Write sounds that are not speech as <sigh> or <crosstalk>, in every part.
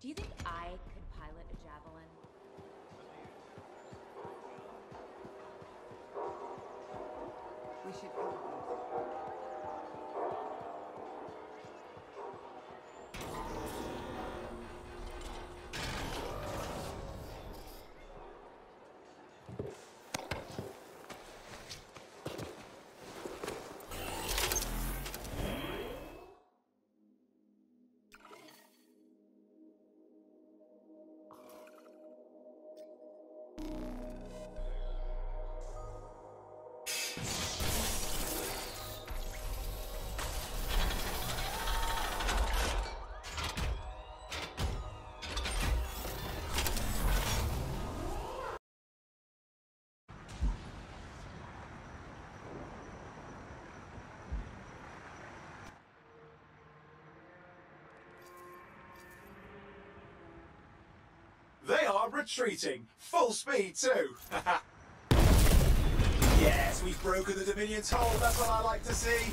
Do you think I could pilot a javelin? We should retreating. Full speed, too. <laughs> yes, we've broken the Dominion's hold. That's what I like to see.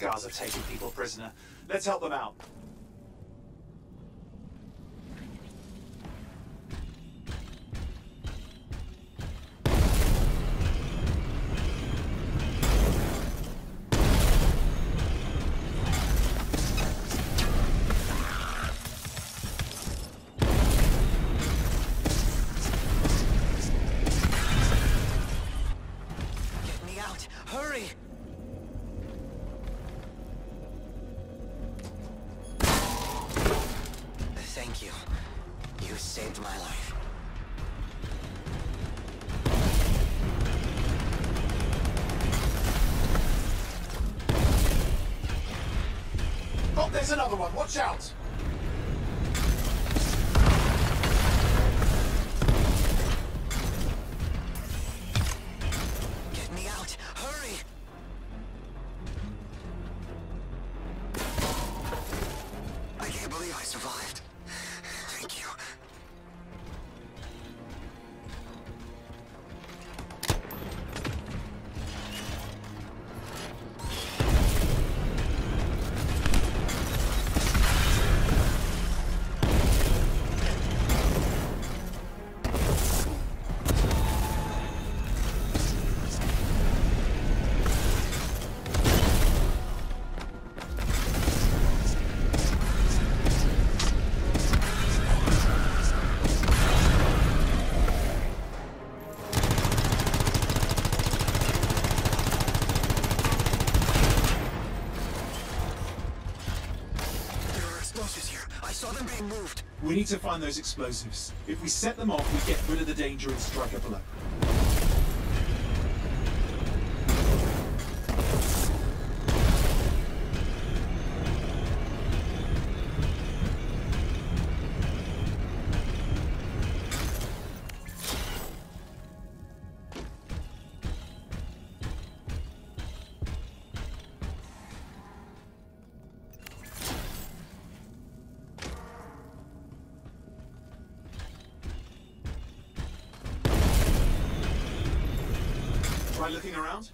Scars are taking people prisoner. Let's help them out. There's another one. Watch out. Explosives here. I saw them being moved. We need to find those explosives. If we set them off, we get rid of the danger and strike a looking around.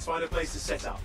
Let's find a place to set up.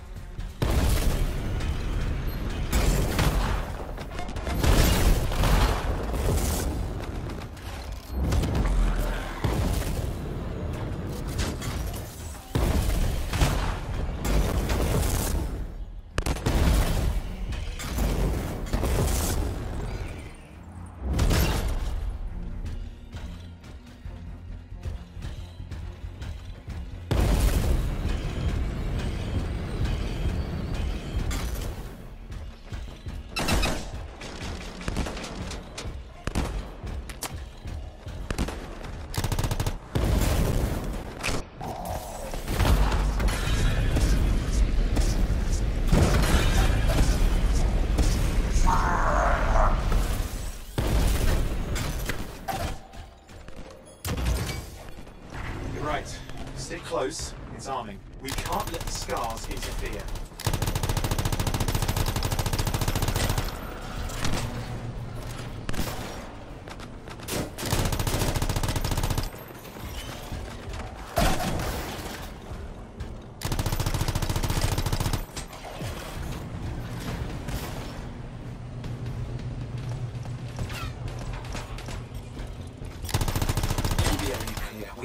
Right. Stick close. It's arming. We can't let the scars interfere.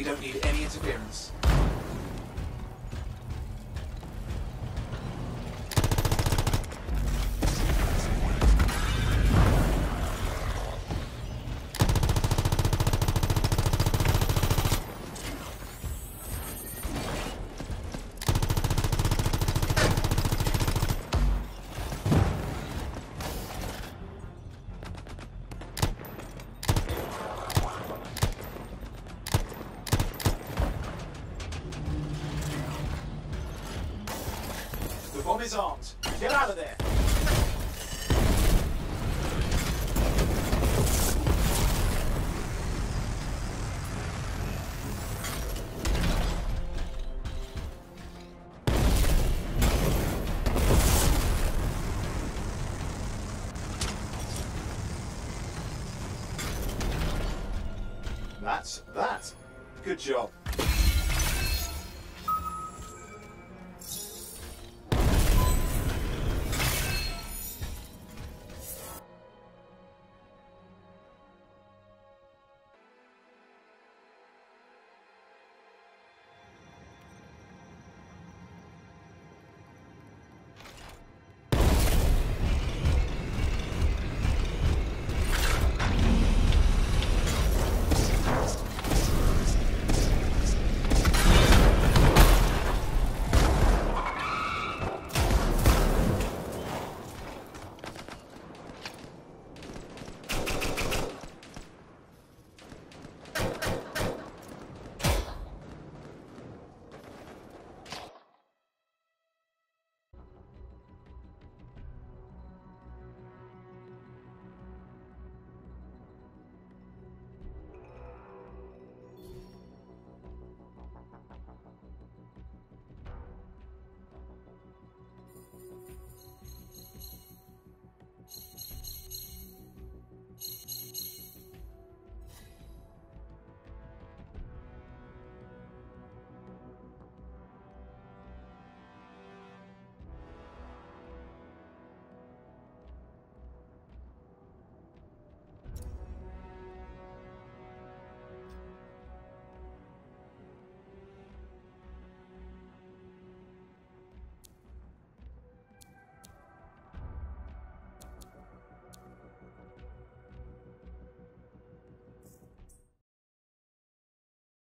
We don't need any interference. That's that. Good job.